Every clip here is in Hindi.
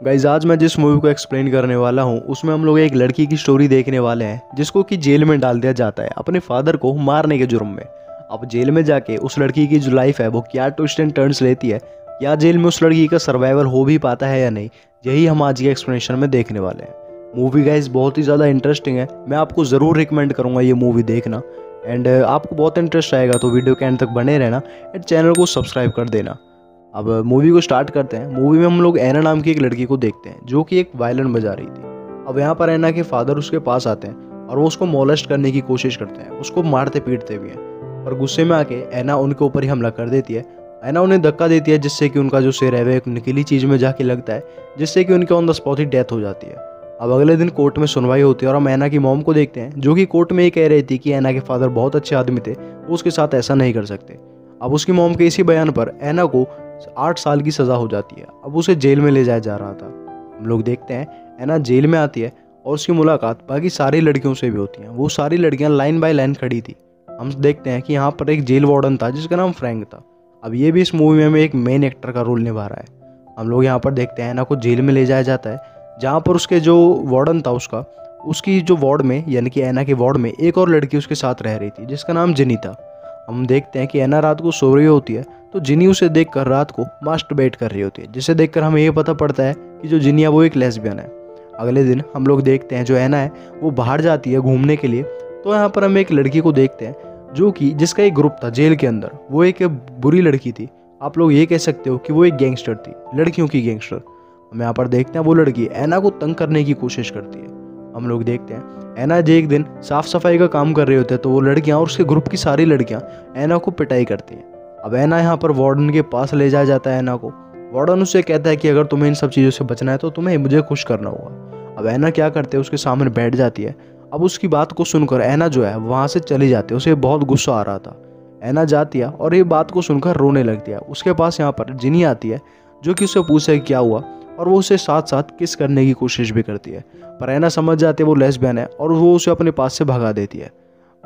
गाइज़ आज मैं जिस मूवी को एक्सप्लेन करने वाला हूँ, उसमें हम लोग एक लड़की की स्टोरी देखने वाले हैं, जिसको कि जेल में डाल दिया जाता है, अपने फादर को मारने के जुर्म में। अब जेल में जाके उस लड़की की जो लाइफ है, वो क्या ट्विस्ट एंड टर्न्स लेती है, या जेल में उस लड़की का सर्वाइवल हो भी पाता है या नहीं, यही हम आज के एक्सप्लेनेशन में देखने वाले हैं। मूवी गाइज़ बहुत ही ज़्यादा इंटरेस्टिंग है। मैं आपको ज़रूर रिकमेंड करूँगा ये मूवी देखना। एंड आपको बहुत इंटरेस्ट आएगा तो वीडियो के एंड तक बने रहना। एंड चैनल को सब्सक्राइब कर देना। अब मूवी को स्टार्ट करते हैं। मूवी में हम लोग ऐना नाम की एक लड़की को देखते हैं, जो कि एक वायलिन बजा रही थी। अब यहाँ पर ऐना के फादर उसके पास आते हैं और वो उसको मोलेस्ट करने की कोशिश करते हैं। उसको मारते पीटते भी हैं। पर गुस्से में आके ऐना उनके ऊपर ही हमला कर देती है। ऐना उन्हें धक्का देती है, जिससे कि उनका जो सिर है, वह एक निकली चीज़ में जाके लगता है, जिससे कि उनके ऑन द स्पॉट ही डेथ हो जाती है। अब अगले दिन कोर्ट में सुनवाई होती है और हम ऐना की मोम को देखते हैं, जो कि कोर्ट में ये कह रही थी कि ऐना के फादर बहुत अच्छे आदमी थे, वो उसके साथ ऐसा नहीं कर सकते। अब उसकी मोम के इसी बयान पर ऐना को आठ साल की सज़ा हो जाती है। अब उसे जेल में ले जाया जा रहा था। हम लोग देखते हैं ऐना जेल में आती है और उसकी मुलाकात बाकी सारी लड़कियों से भी होती है। वो सारी लड़कियाँ लाइन बाय लाइन खड़ी थी। हम देखते हैं कि यहाँ पर एक जेल वार्डन था, जिसका नाम फ्रैंक था। अब ये भी इस मूवी में एक मेन एक्टर का रोल निभा रहा है। हम लोग यहाँ पर देखते हैं ऐना को जेल में ले जाया जाता है, जहाँ पर उसके जो वार्डन था उसका, उसकी जो वार्ड में, यानी कि ऐना के वार्ड में एक और लड़की उसके साथ रह रही थी, जिसका नाम जिनी था हम देखते हैं कि ऐना रात को सो रही होती है तो जिनी उसे देखकर रात को मास्टरबेट कर रही होती है, जिसे देखकर हमें ये पता पड़ता है कि जो जिनिया वो एक लेस्बियन है। अगले दिन हम लोग देखते हैं, जो ऐना है, वो बाहर जाती है घूमने के लिए। तो यहाँ पर हम एक लड़की को देखते हैं, जो कि, जिसका एक ग्रुप था जेल के अंदर, वो एक बुरी लड़की थी। आप लोग ये कह सकते हो कि वो एक गैंगस्टर थी, लड़कियों की गैंगस्टर हम यहाँ पर देखते हैं, वो लड़की ऐना को तंग करने की कोशिश करती है। हम लोग देखते हैं ऐना जी एक दिन साफ़ सफ़ाई का काम कर रहे होते हैं तो वो लड़कियाँ और उसके ग्रुप की सारी लड़कियाँ ऐना को पिटाई करती हैं। अब ऐना यहाँ पर वार्डन के पास ले जाया जाता है ऐना को। वार्डन उससे कहता है कि अगर तुम्हें इन सब चीज़ों से बचना है तो तुम्हें मुझे खुश करना होगा। अब ऐना क्या करते हैं, उसके सामने बैठ जाती है। अब उसकी बात को सुनकर ऐना जो है, वहाँ से चली जाती है। उसे बहुत गुस्सा आ रहा था। ऐना जाती है और ये बात को सुनकर रोने लगती है। उसके पास यहाँ पर जिनी आती है, जो कि उससे पूछे क्या हुआ, और वो उसे साथ साथ किस करने की कोशिश भी करती है। पर ऐना समझ जाती है वो लेसबैन है, और वो उसे अपने पास से भगा देती है।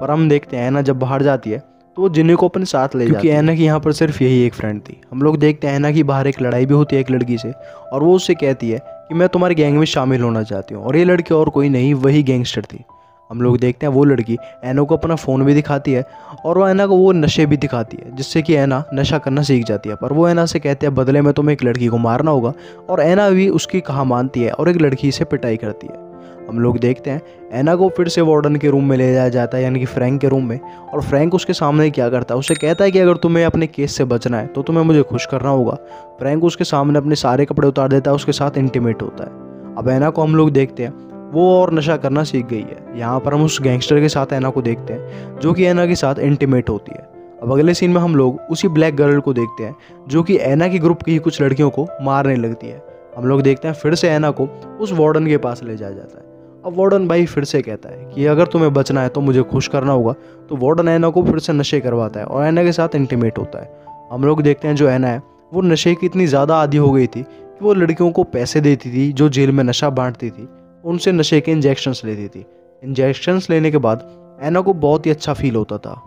पर हम देखते हैं ऐना जब बाहर जाती है तो जिन्हें को अपने साथ ले क्योंकि ऐना की यहाँ पर सिर्फ़ यही एक फ्रेंड थी। हम लोग देखते हैं ऐना की बाहर एक लड़ाई भी होती है एक लड़की से और वो उससे कहती है कि मैं तुम्हारे गैंग में शामिल होना चाहती हूँ और ये लड़की और कोई नहीं वही गैंगस्टर थी। हम लोग देखते हैं वो लड़की ऐना को अपना फ़ोन भी दिखाती है और वो ऐना को वो नशे भी दिखाती है जिससे कि ऐना नशा करना सीख जाती है। पर वो ऐना से कहते हैं बदले में तुम्हें एक लड़की को मारना होगा। और ऐना भी उसकी कहा मानती है और एक लड़की से पिटाई करती है। हम लोग देखते हैं। ऐना को फिर से वार्डन के रूम में ले जाया जाता है, यानी कि फ्रैंक के रूम में। और फ्रैंक उसके सामने क्या करता है? उसे कहता है कि अगर तुम्हें अपने केस से बचना है तो तुम्हें मुझे खुश करना होगा। फ्रैंक उसके सामने अपने सारे कपड़े उतार देता है, उसके साथ इंटीमेट होता है। अब ऐना को हम लोग देखते हैं। वो और नशा करना सीख गई है। यहाँ पर हम उस गैंगस्टर के साथ ऐना को देखते हैं, जो कि ऐना के साथ इंटीमेट होती है। अब अगले सीन में हम लोग उसी ब्लैक गर्ल को देखते हैं, जो कि ऐना के ग्रुप की कुछ लड़कियों को मारने लगती है। हम लोग देखते हैं, फिर से ऐना को उस वार्डन के पास ले जाया जाता है। अब वार्डन भाई फिर से कहता है कि अगर तुम्हें बचना है तो मुझे खुश करना होगा। तो वार्डन ऐना को फिर से नशे करवाता है और ऐना के साथ इंटीमेट होता है। हम लोग देखते हैं जो ऐना है, वो नशे की इतनी ज़्यादा आदि हो गई थी कि वो लड़कियों को पैसे देती थी, जो जेल में नशा बांटती थी, उनसे नशे के इंजेक्शन्स लेती थी। इंजेक्शन्स लेने के बाद ऐना को बहुत ही अच्छा फील होता था।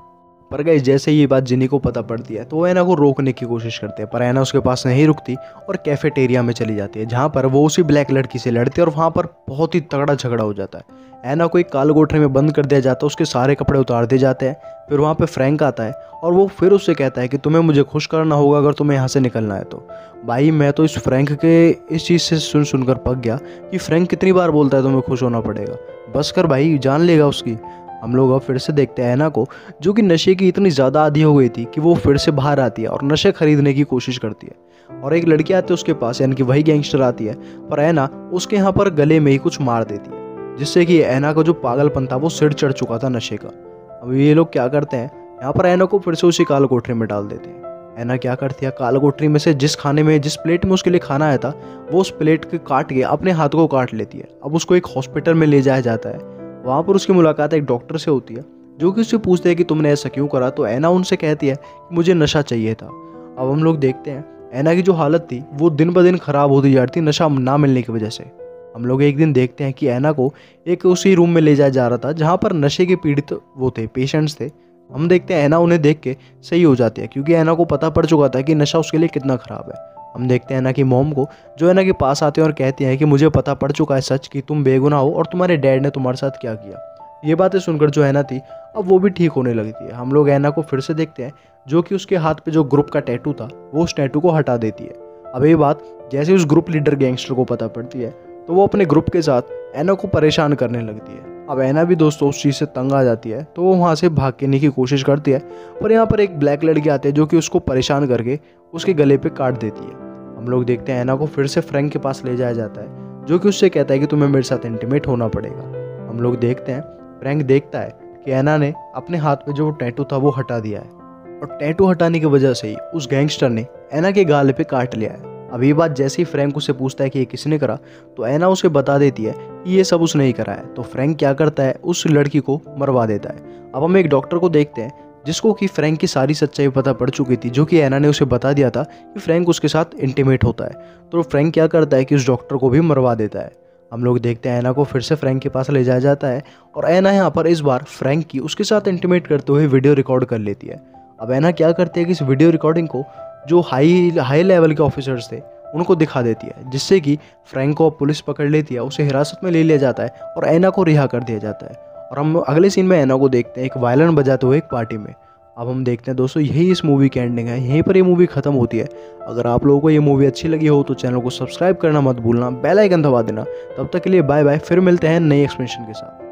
पर गई जैसे ये बात जिनी को पता पड़ती है तो वो ऐना को रोकने की कोशिश करते हैं। पर ऐना उसके पास नहीं रुकती और कैफेटेरिया में चली जाती है, जहाँ पर वो उसी ब्लैक लड़की से लड़ती है और वहाँ पर बहुत ही तगड़ा झगड़ा हो जाता है। ऐना को एक काल गोठरे में बंद कर दिया जाता है, उसके सारे कपड़े उतार दिए जाते हैं। फिर वहाँ पर फ्रैंक आता है और वो फिर उससे कहता है कि तुम्हें मुझे खुश करना होगा अगर तुम्हें यहाँ से निकलना है तो। भाई, मैं तो इस फ्रैंक के, इस चीज़ से सुन सुनकर पक गया कि फ्रैंक कितनी बार बोलता है तुम्हें खुश होना पड़ेगा। बस कर भाई, जान लेगा उसकी। हम लोग अब फिर से देखते हैं ऐना को, जो कि नशे की इतनी ज़्यादा आदि हो गई थी कि वो फिर से बाहर आती है और नशे खरीदने की कोशिश करती है। और एक लड़की आती है उसके पास, यानी कि वही गैंगस्टर आती है, पर ऐना उसके यहाँ पर गले में ही कुछ मार देती है, जिससे कि ऐना का जो पागलपन था वो सिर चढ़ चुका था नशे का। अब ये लोग क्या करते हैं, यहाँ पर ऐना को फिर से उसी काल कोठरी में डाल देते हैं। ऐना क्या करती है काल कोठरी में से जिस खाने में, जिस प्लेट में उसके लिए खाना आया था, वो उस प्लेट के काट के अपने हाथ को काट लेती है। अब उसको एक हॉस्पिटल में ले जाया जाता है। वहाँ पर उसकी मुलाकात एक डॉक्टर से होती है, जो कि उससे पूछते हैं कि तुमने ऐसा क्यों करा? तो ऐना उनसे कहती है कि मुझे नशा चाहिए था। अब हम लोग देखते हैं, ऐना की जो हालत थी, वो दिन ब दिन ख़राब होती जाती नशा ना मिलने की वजह से। हम लोग एक दिन देखते हैं कि ऐना को एक उसी रूम में ले जाया जा रहा था, जहाँ पर नशे के पीड़ित वो थे, पेशेंट्स थे। हम देखते हैं ऐना उन्हें देख के सही हो जाती है, क्योंकि ऐना को पता पड़ चुका था कि नशा उसके लिए कितना ख़राब है। हम देखते हैं ना कि मोम को जो है ना कि पास आते हैं और कहते हैं कि मुझे पता पड़ चुका है सच कि तुम बेगुनाह हो और तुम्हारे डैड ने तुम्हारे साथ क्या किया। ये बातें सुनकर जो हैना थी, अब वो भी ठीक होने लगती है हम लोग ऐना को फिर से देखते हैं, जो कि उसके हाथ पे जो ग्रुप का टैटू था, वो उस टैटू को हटा देती है। अब ये बात, जैसे उस ग्रुप लीडर गैंगस्टर को पता पड़ती है तो वो अपने ग्रुप के साथ ऐना को परेशान करने लगती है। अब ऐना भी दोस्तों उस चीज़ से तंग आ जाती है तो वो वहाँ से भाग के की कोशिश करती है, पर यहाँ पर एक ब्लैक लड़की आती है, जो कि उसको परेशान करके उसके गले पे काट देती है। हम लोग देखते हैं ऐना को फिर से फ्रैंक के पास ले जाया जाता है, जो कि उससे कहता है कि तुम्हें मेरे साथ इंटीमेट होना पड़ेगा। हम लोग देखते हैं, फ्रैंक देखता है कि ऐना ने अपने हाथ में जो टैटू था वो हटा दिया है। और टैटू हटाने की वजह से ही उस गैंगस्टर ने ऐना के गाले पे काट लिया है। अब ये बात जैसे ही फ्रैंक उसे पूछता है कि ये किसने करा तो ऐना उसे बता देती है कि ये सब उसने ही करा है। तो फ्रैंक क्या करता है, उस लड़की को मरवा देता है। अब हम एक डॉक्टर को देखते हैं जिसको कि फ्रैंक की सारी सच्चाई पता पड़ चुकी थी, जो कि ऐना ने उसे बता दिया था कि फ्रैंक उसके साथ इंटीमेट होता है। तो फ्रैंक क्या करता है कि उस डॉक्टर को भी मरवा देता है। हम लोग देखते हैं ऐना को फिर से फ्रैंक के पास ले जाया जाता है और ऐना यहाँ पर इस बार फ्रैंक की उसके साथ इंटीमेट करते हुए वीडियो रिकॉर्ड कर लेती है। अब ऐना क्या करती है कि इस वीडियो रिकॉर्डिंग को जो हाई हाई लेवल के ऑफिसर्स थे, उनको दिखा देती है, जिससे कि फ्रैंक को पुलिस पकड़ लेती है, उसे हिरासत में ले लिया जाता है और ऐना को रिहा कर दिया जाता है। और हम अगले सीन में एना को देखते हैं, एक वायलन बजाते हुए एक पार्टी में। अब हम देखते हैं दोस्तों, यही इस मूवी की एंडिंग है। यहीं पर ये मूवी खत्म होती है। अगर आप लोगों को ये मूवी अच्छी लगी हो तो चैनल को सब्सक्राइब करना मत भूलना बेल आइकन दबा देना। तब तक के लिए बाय बाय फिर मिलते हैं नई एक्सप्लेनेशन के साथ।